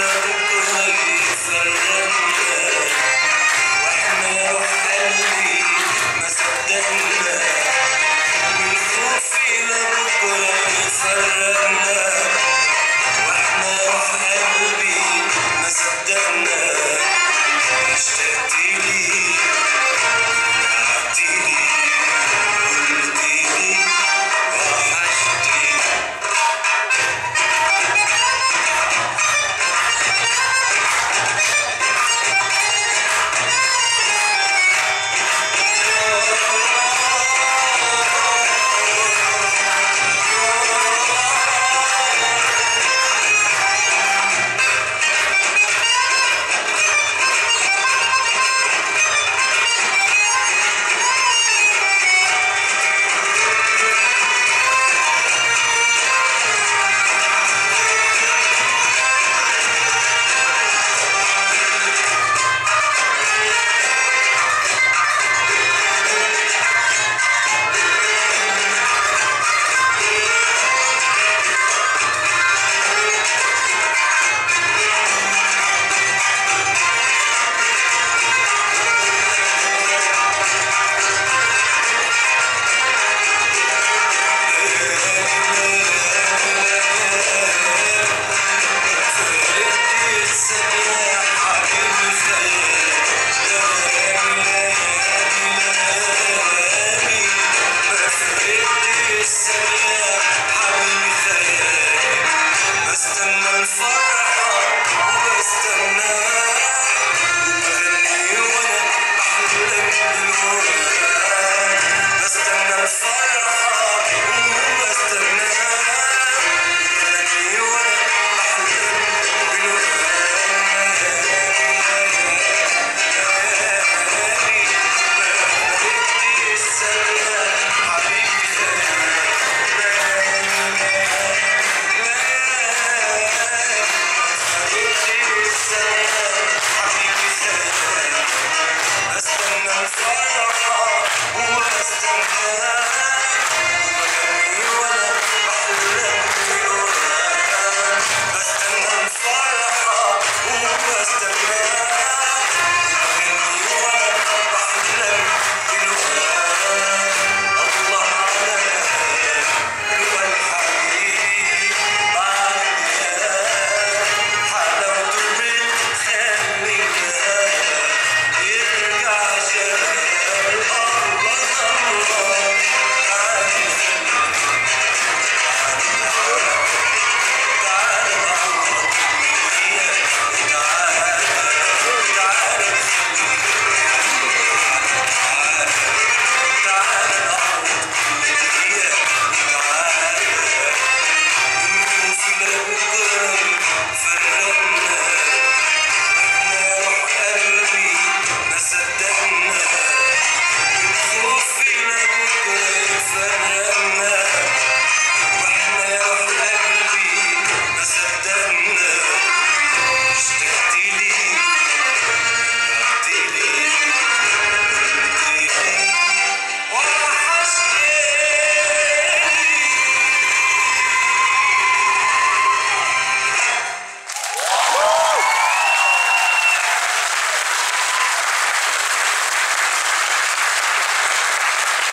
love.